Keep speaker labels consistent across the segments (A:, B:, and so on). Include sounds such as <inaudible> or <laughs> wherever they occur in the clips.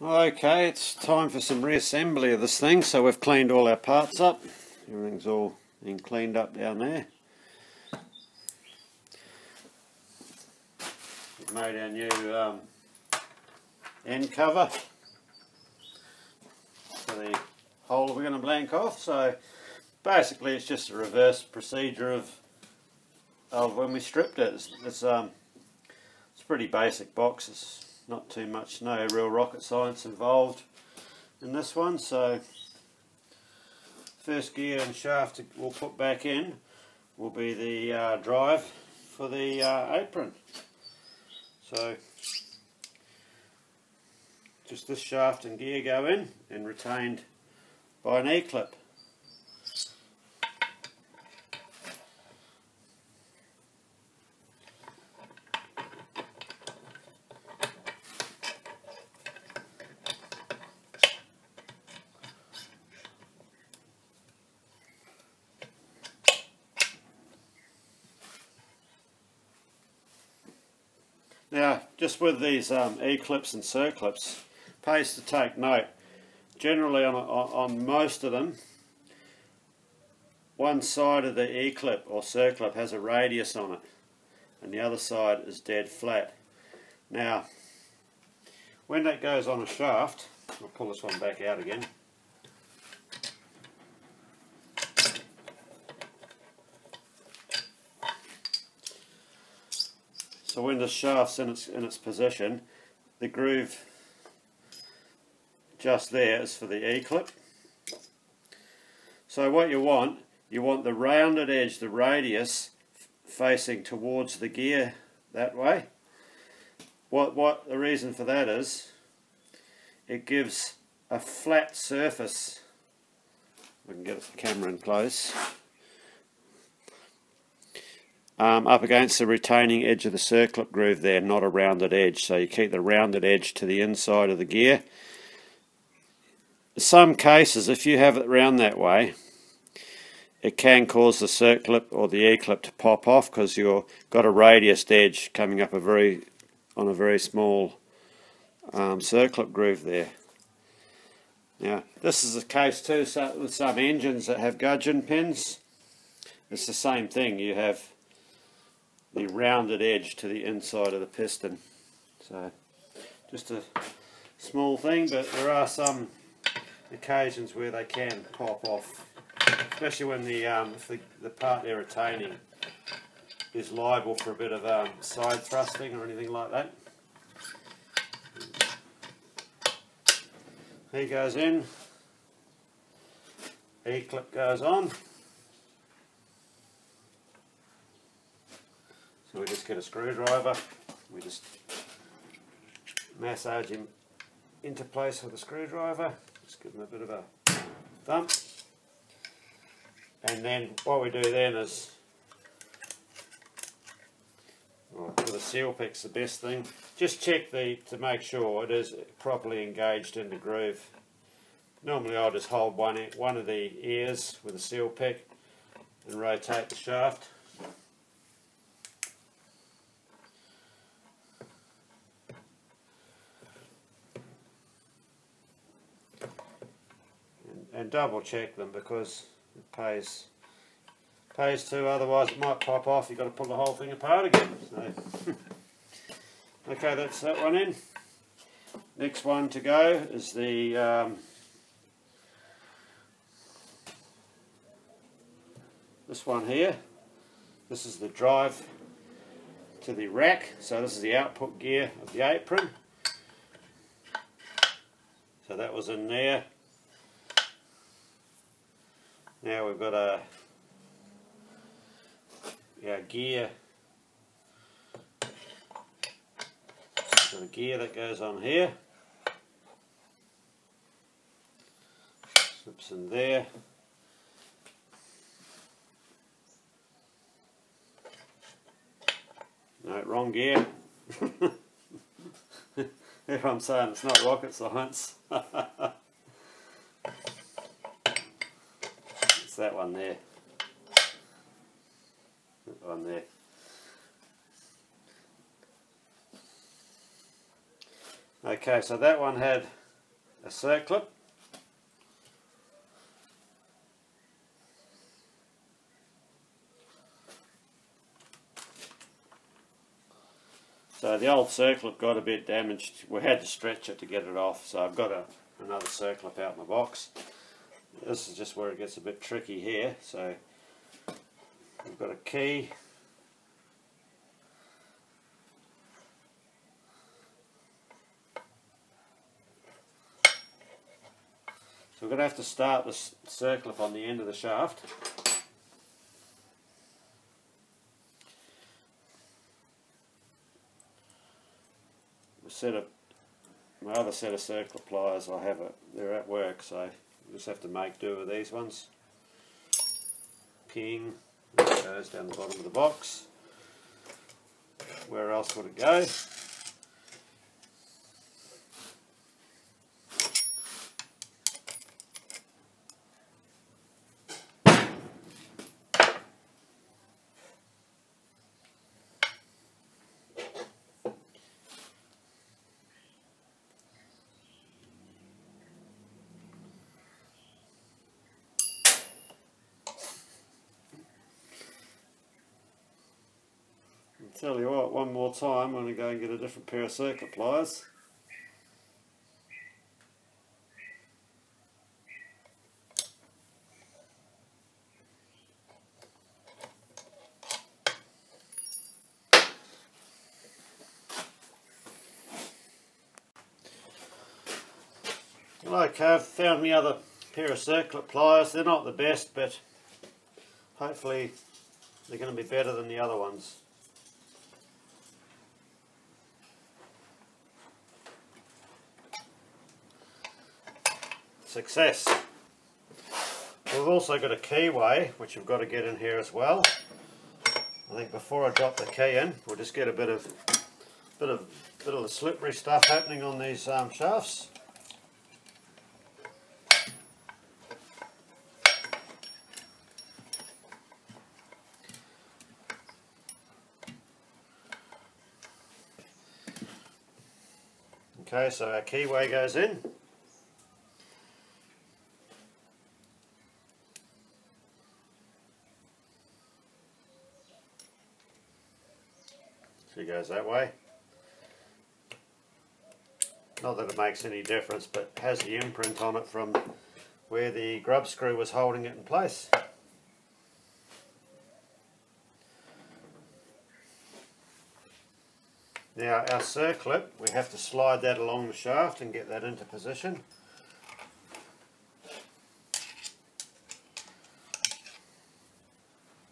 A: Okay, it's time for some reassembly of this thing. So we've cleaned all our parts up. Everything's all been cleaned up down there. We've made our new um, end cover for the hole we're going to blank off. So basically it's just a reverse procedure of of when we stripped it. It's, it's, um, it's pretty basic boxes not too much, no real rocket science involved in this one. So first gear and shaft we'll put back in will be the uh, drive for the uh, apron. So just this shaft and gear go in and retained by an E-clip. Now, just with these um, E-clips and circlips, pays to take note. Generally, on, on most of them, one side of the E-clip or circlip has a radius on it, and the other side is dead flat. Now, when that goes on a shaft, I'll pull this one back out again. So when the shaft's in its in its position, the groove just there is for the E-clip. So what you want, you want the rounded edge, the radius, facing towards the gear that way. What what the reason for that is, it gives a flat surface. We can get the camera in close um, up against the retaining edge of the circlip groove there, not a rounded edge. So you keep the rounded edge to the inside of the gear. In some cases, if you have it round that way, it can cause the circlip or the E-clip to pop off because you've got a radiused edge coming up a very on a very small um, circlip groove there. Now, this is the case too with some engines that have gudgeon pins. It's the same thing. You have the rounded edge to the inside of the piston. So just a small thing, but there are some occasions where they can pop off, especially when the, um, the, the, part they're retaining is liable for a bit of um, side thrusting or anything like that. He goes in, E-clip goes on. So we just get a screwdriver, we just massage him into place with a screwdriver, just give him a bit of a thump. And then what we do then is, well, with a seal pick's the best thing, just check the to make sure it is properly engaged in the groove. Normally I'll just hold one, one of the ears with a seal pick and rotate the shaft. And double check them because it pays pays to otherwise it might pop off. You've got to pull the whole thing apart again. So <laughs> okay that's that one in. Next one to go is the um, this one here. This is the drive to the rack. So this is the output gear of the apron. So that was in there now we've got a yeah, gear. Got a gear that goes on here. Slips in there. No wrong gear. <laughs> If I'm saying it's not rocket science <laughs> that one there. That one there. Okay, so that one had a circlip. So the old circlip got a bit damaged. We had to stretch it to get it off. So I've got a, another circlip out in the box. This is just where it gets a bit tricky here. So we've got a key. So we're going to have to start the up on the end of the shaft. set of my other set of circlip pliers I have it they're at work so just have to make do with these ones. Ping goes down the bottom of the box. Where else would it go Tell you what, one more time, I'm going to go and get a different pair of circlip pliers. Okay, I've found me other pair of circlip pliers. They're not the best, but hopefully they're going to be better than the other ones. Success. We've also got a keyway which we've got to get in here as well. I think before I drop the key in we'll just get a bit of bit of bit of the slippery stuff happening on these um, shafts. Okay, so our keyway goes in. Goes that way. Not that it makes any difference, but has the imprint on it from where the grub screw was holding it in place. Now our circlip, we have to slide that along the shaft and get that into position.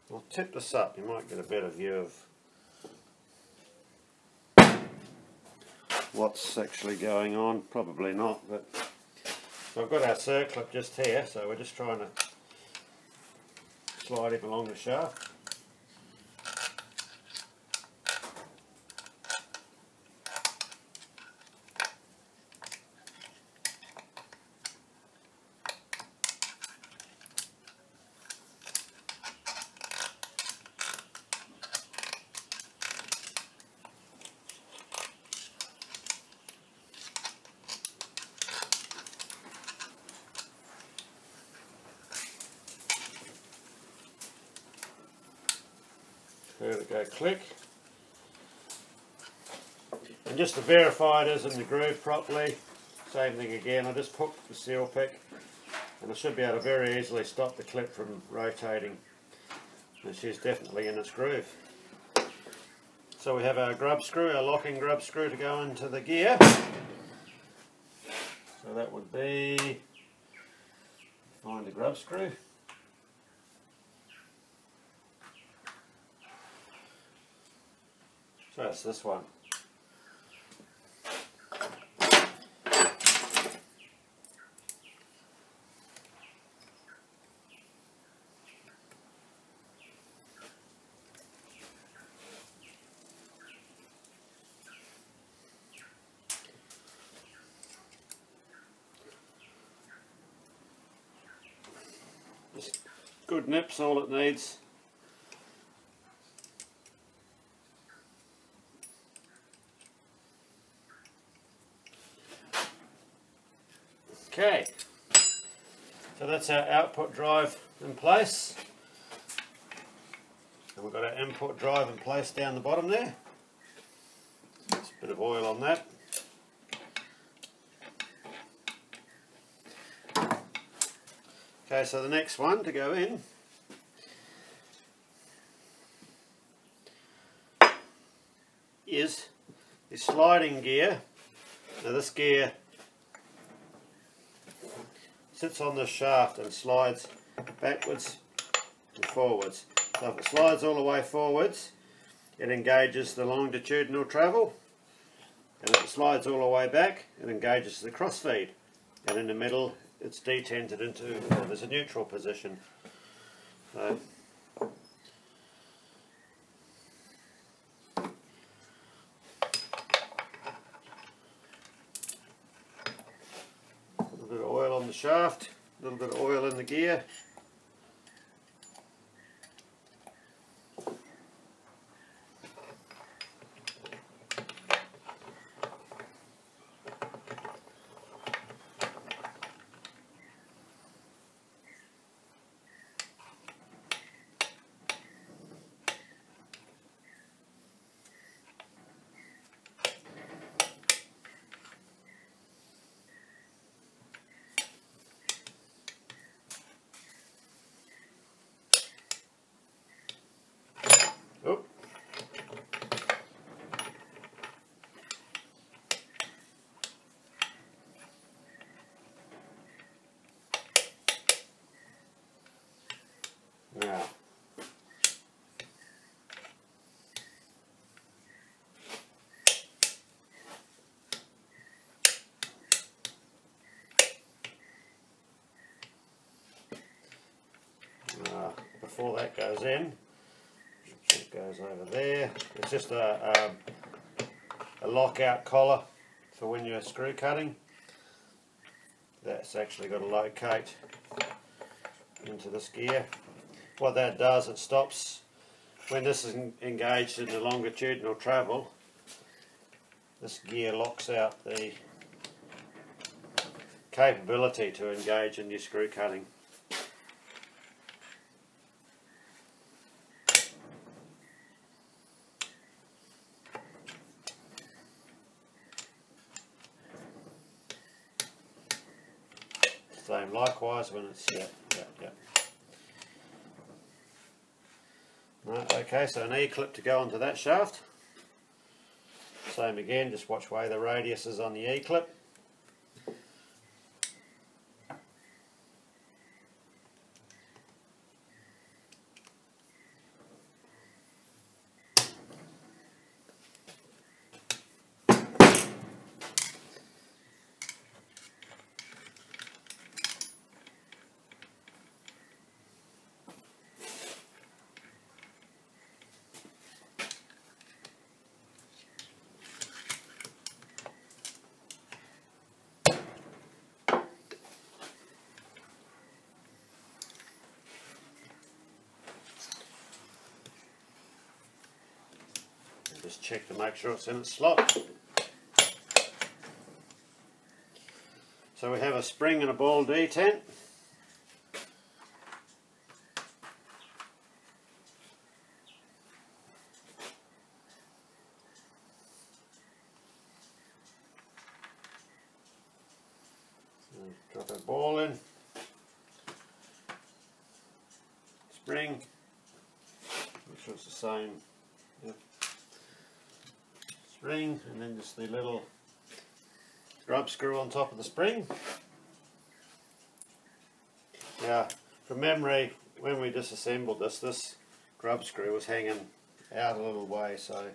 A: We'll tip this up, you might get a better view of what's actually going on. Probably not, but so I've got our circlip just here, so we're just trying to slide him along the shaft. There we go, click. And just to verify it is in the groove properly, same thing again, I just hooked the seal pick and I should be able to very easily stop the clip from rotating. And she's definitely in its groove. So we have our grub screw, our locking grub screw to go into the gear. So that would be, find the grub screw. So that's this one. Just good nips all it needs. Okay, so that's our output drive in place. And we've got our input drive in place down the bottom there. A bit of oil on that. Okay, so the next one to go in is the sliding gear. Now this gear sits on the shaft and slides backwards and forwards. So if it slides all the way forwards, it engages the longitudinal travel. And if it slides all the way back, it engages the crossfeed. And in the middle, it's detented into, well, there's a neutral position. A little bit of oil on the shaft, a little bit of oil in the gear. Oh. Now. Uh, before that goes in, it goes over there. It's just a, um, a lockout collar for when you're screw cutting. That's actually got to locate into this gear. What that does, it stops when this is engaged in the longitudinal travel. This gear locks out the capability to engage in your screw cutting. Likewise when it's, yeah, yeah, yeah. Right, okay, so an E-clip to go onto that shaft. Same again, just watch where the radius is on the E-clip. Just check to make sure it's in its slot. So we have a spring and a ball detent. Drop our ball in. Spring. Make sure it's the same. Yep spring and then just the little grub screw on top of the spring. Yeah, from memory, when we disassembled this, this grub screw was hanging out a little way, so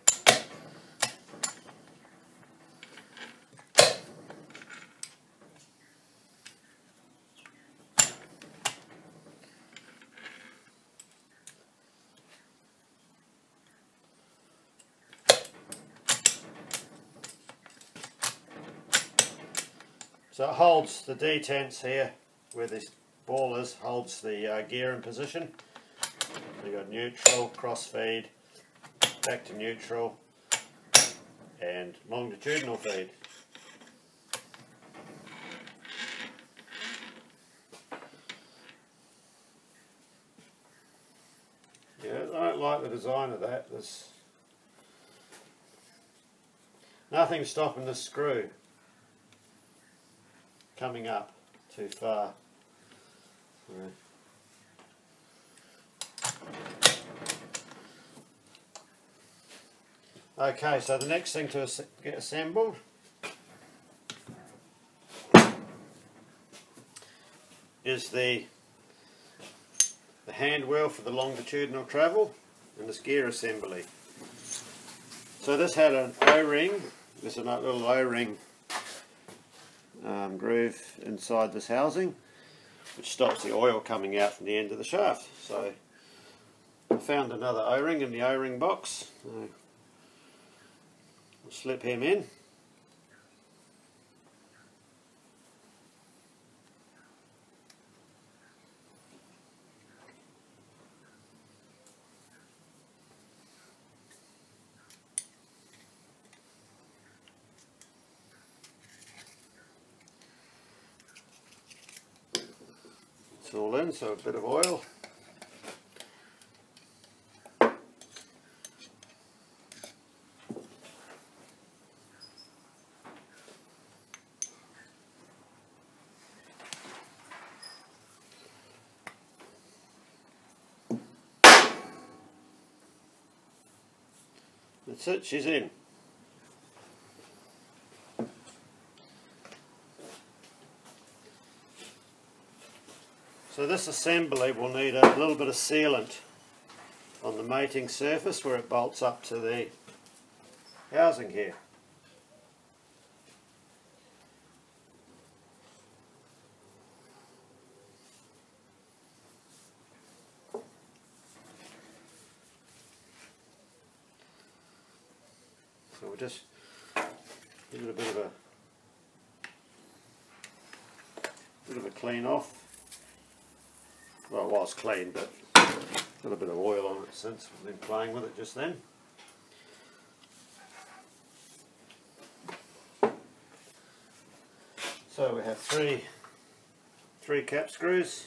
A: So it holds the detents here where this ball is, holds the uh, gear in position. So you've got neutral, crossfeed, back to neutral, and longitudinal feed. Yeah, I don't like the design of that. There's nothing stopping the screw coming up too far. Okay, so the next thing to get assembled is the the hand wheel for the longitudinal travel and this gear assembly. So this had an O-ring, this is a little O-ring um, groove inside this housing which stops the oil coming out from the end of the shaft. So I found another O-ring in the O-ring box. So slip him in. It's all so a bit of oil. That's it, she's in. So this assembly will need a little bit of sealant on the mating surface where it bolts up to the housing here. So we'll just give it a bit of a bit of a clean off. Well, it was clean, but a little bit of oil on it since we've been playing with it just then. So we have three three cap screws.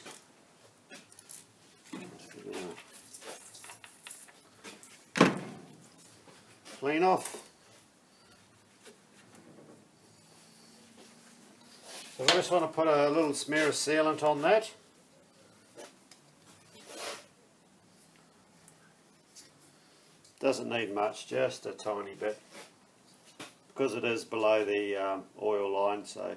A: Clean off. So I just want to put a little smear of sealant on that. Doesn't need much, just a tiny bit. Because it is below the um, oil line, so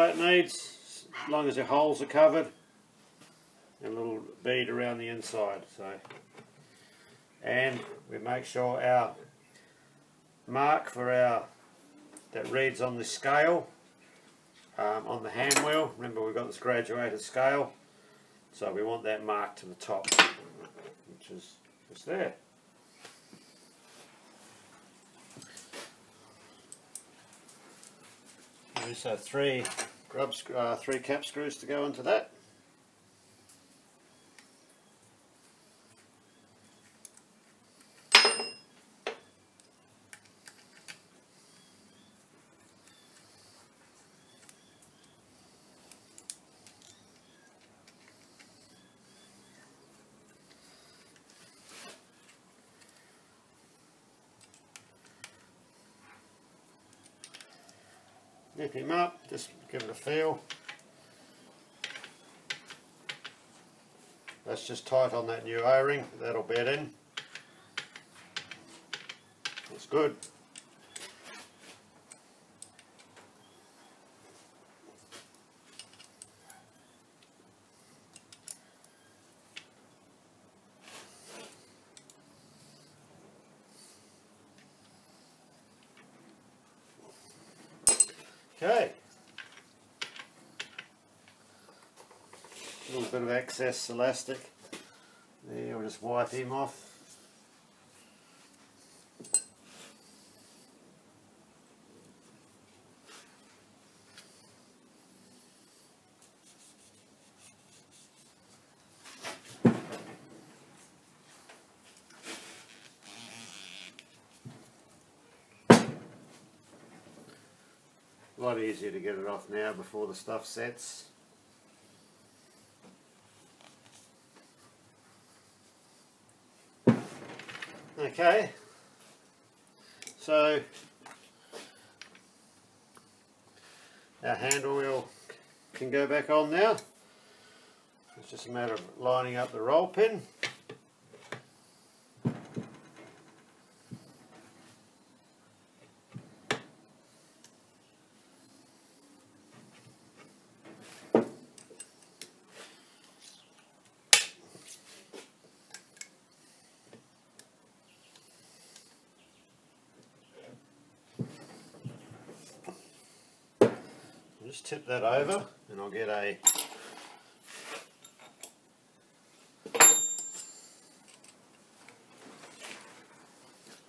A: all that needs, as long as your holes are covered, and a little bead around the inside. So, and we make sure our mark for our that reads on the scale um, on the hand wheel. Remember we've got this graduated scale, so we want that mark to the top, which is just there. So three grub, uh, three cap screws to go into that. Nip him up, just give it a feel. That's just tight on that new O-ring, that'll bed in. That's good. Okay. bit of excess elastic there, we'll just wipe him off. A lot easier to get it off now before the stuff sets. Okay, so our handle wheel can go back on now. It's just a matter of lining up the roll pin. Just tip that over and I'll get a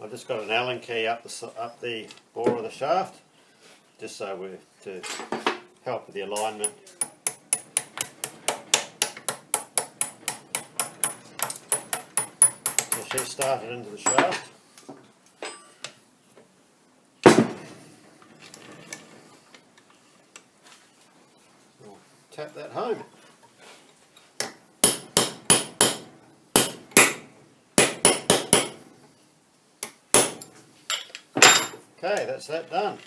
A: I've just got an Allen key up the up the bore of the shaft just so we're to help with the alignment. So she started into the shaft that home. Okay, that's that done.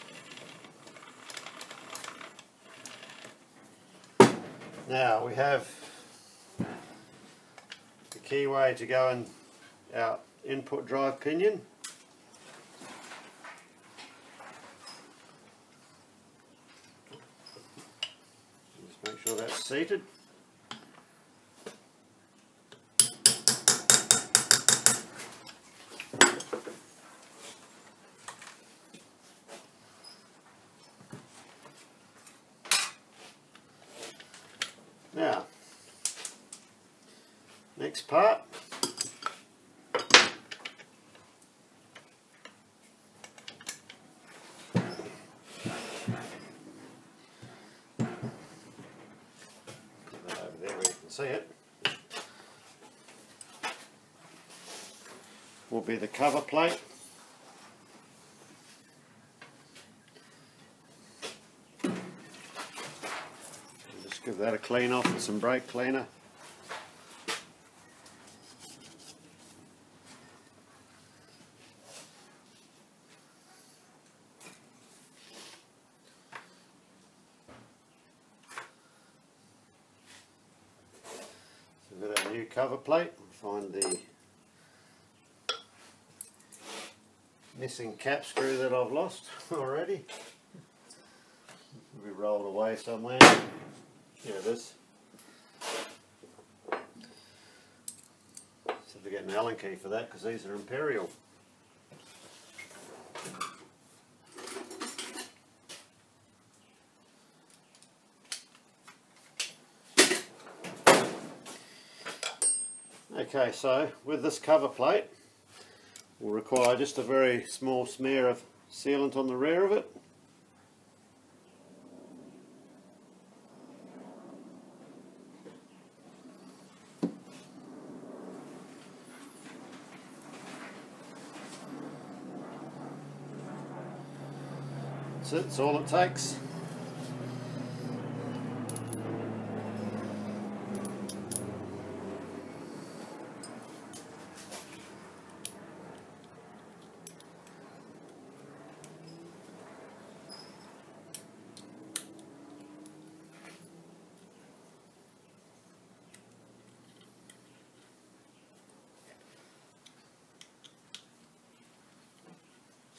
A: Now we have the keyway to go in our input drive pinion. Sure that's seated. Now, next part see it, will be the cover plate. Just give that a clean off with some brake cleaner. new cover plate find the missing cap screw that I've lost <laughs> already. We rolled away somewhere. Here it is. So to get an Allen key for that because these are Imperial. Okay, so with this cover plate, we'll require just a very small smear of sealant on the rear of it, that's all it takes.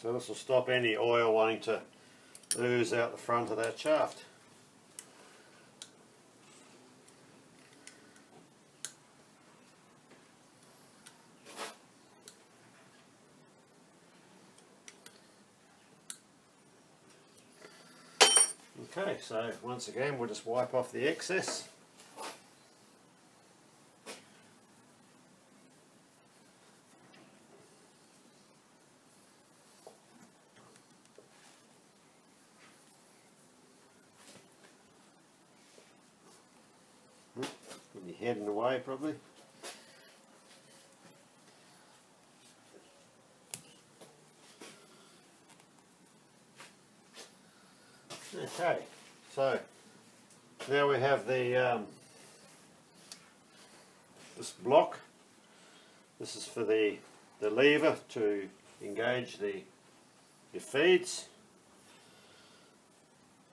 A: So this will stop any oil wanting to ooze out the front of that shaft. Okay, so once again we'll just wipe off the excess. heading away probably. Okay, so now we have the um, this block. This is for the the lever to engage the your feeds.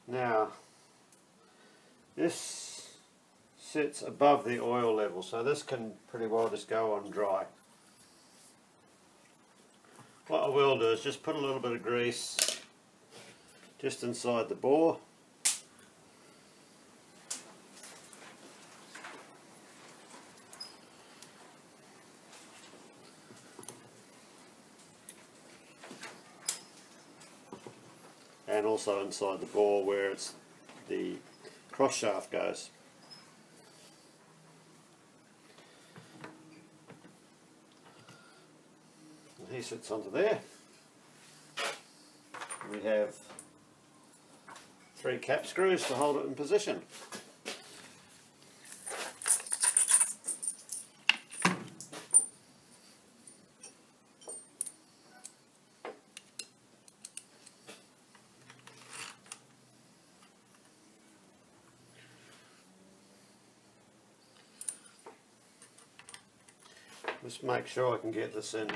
A: Now this sits above the oil level so this can pretty well just go on dry. What I will do is just put a little bit of grease just inside the bore and also inside the bore where it's the cross shaft goes. Sits onto there. We have three cap screws to hold it in position. Just make sure I can get this in.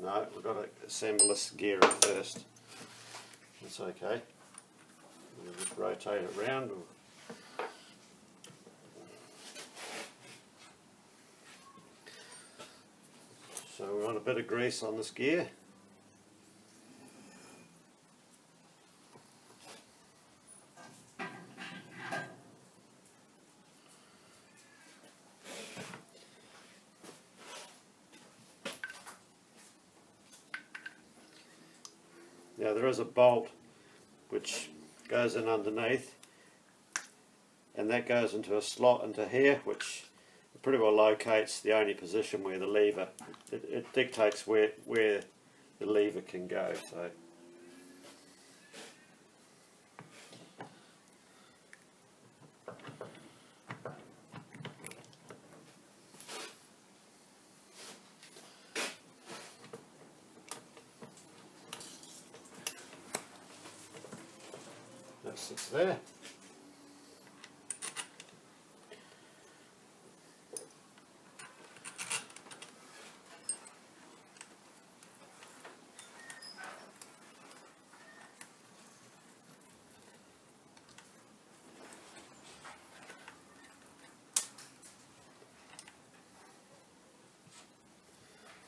A: No, we've got to assemble this gear first. That's okay. We'll just rotate it round. So we want a bit of grease on this gear. Bolt which goes in underneath and that goes into a slot into here which pretty well locates the only position where the lever, it, it dictates where, where the lever can go. So. That sits there.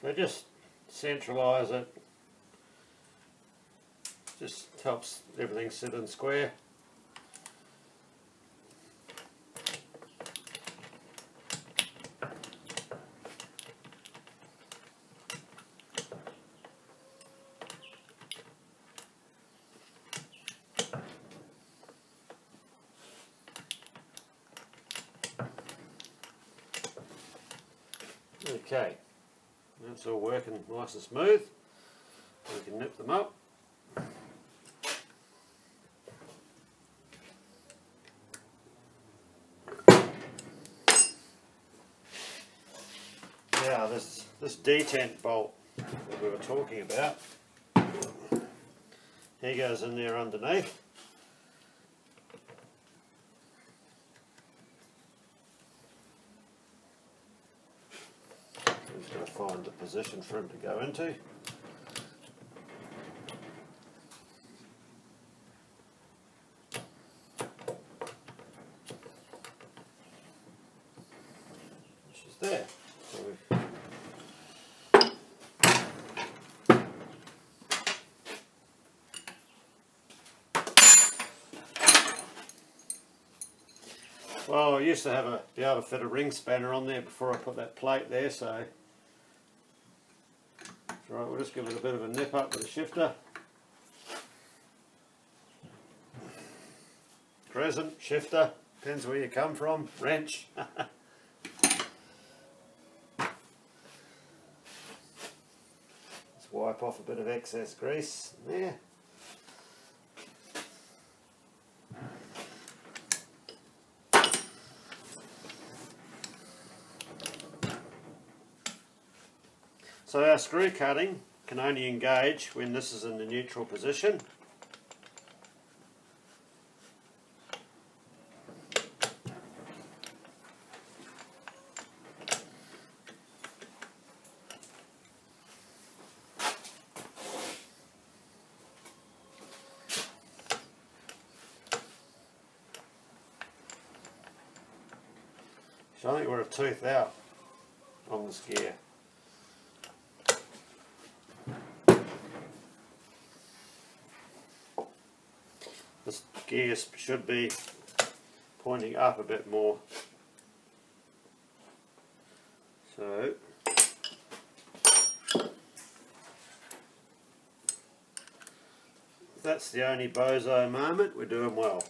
A: So just centralise it, just helps everything sit in square. Okay, that's all working nice and smooth. We can nip them up. Now this this detent bolt that we were talking about, he goes in there underneath. Just got to find the position for him to go into. There. Well, I used to have a be able to fit a ring spanner on there before I put that plate there, so we'll just give it a bit of a nip up with a shifter. Crescent, shifter, depends where you come from, wrench. <laughs> Let's wipe off a bit of excess grease there. So our screw cutting can only engage when this is in the neutral position. So I think we're a tooth out on this gear. This gear should be pointing up a bit more. So that's the only bozo moment, we're doing well.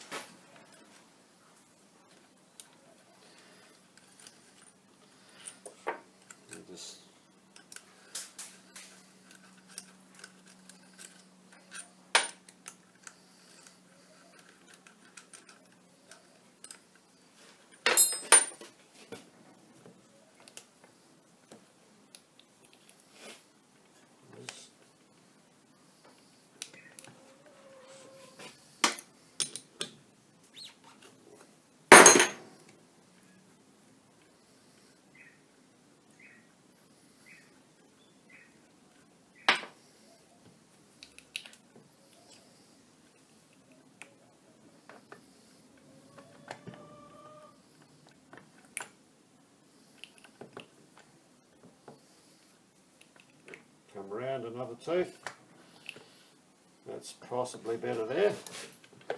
A: Come round another tooth. That's possibly better there. I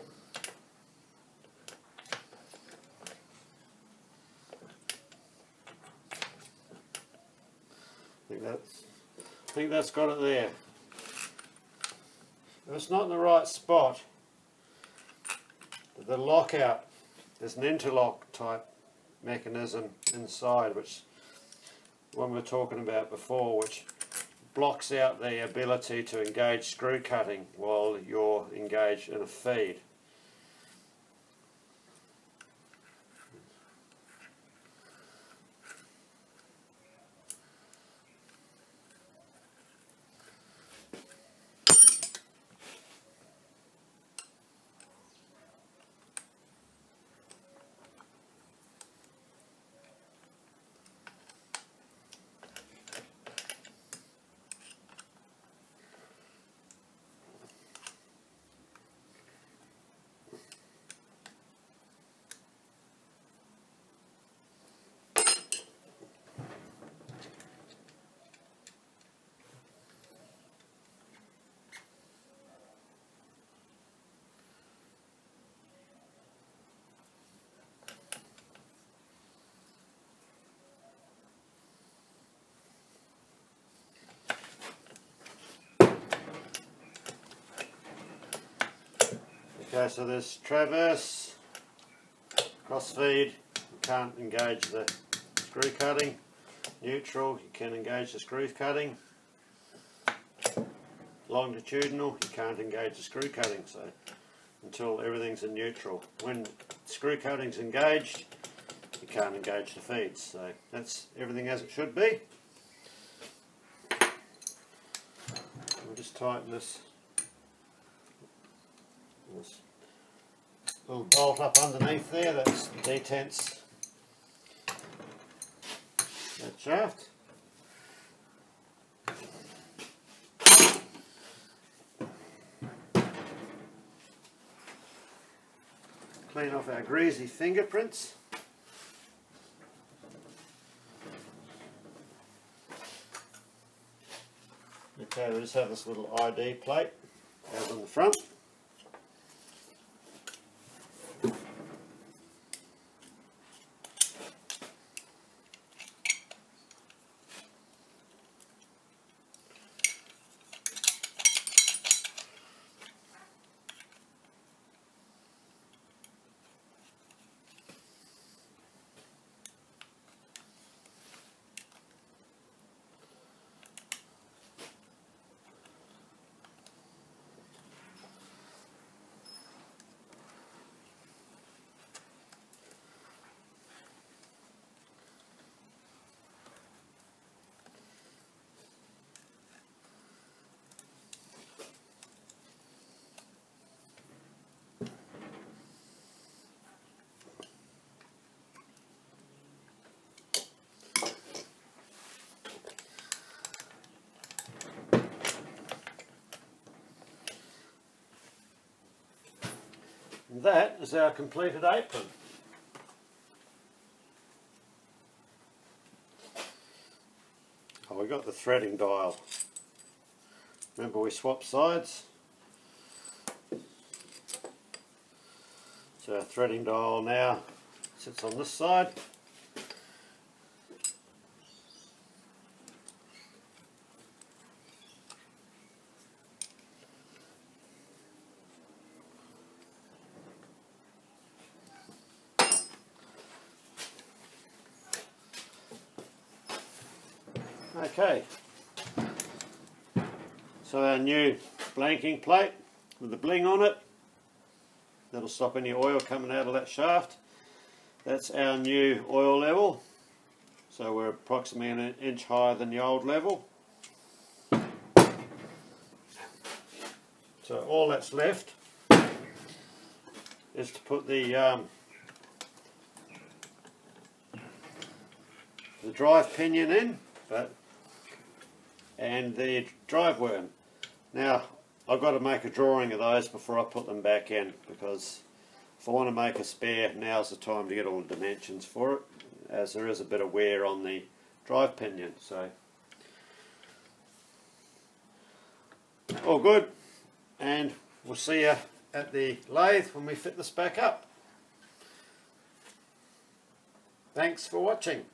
A: think that's, I think that's got it there. If it's not in the right spot, the lockout, there's an interlock type mechanism inside which one we were talking about before which blocks out the ability to engage screw cutting while you're engaged in a feed. Okay, so there's traverse, cross feed, you can't engage the screw cutting, neutral, you can engage the screw cutting, longitudinal, you can't engage the screw cutting, so until everything's in neutral. When screw cutting's engaged, you can't engage the feeds, so that's everything as it should be. We'll just tighten this little bolt up underneath there that detents that shaft. Clean off our greasy fingerprints. Okay, we just have this little ID plate out on the front. And that is our completed apron. Oh, we got the threading dial. Remember we swapped sides? So our threading dial now sits on this side. Okay, so our new blanking plate with the bling on it, that'll stop any oil coming out of that shaft. That's our new oil level, so we're approximately an inch higher than the old level. So all that's left is to put the um, the drive pinion in, but and the drive worm. Now I've got to make a drawing of those before I put them back in because if I want to make a spare now's the time to get all the dimensions for it as there is a bit of wear on the drive pinion so all good and we'll see you at the lathe when we fit this back up. Thanks for watching.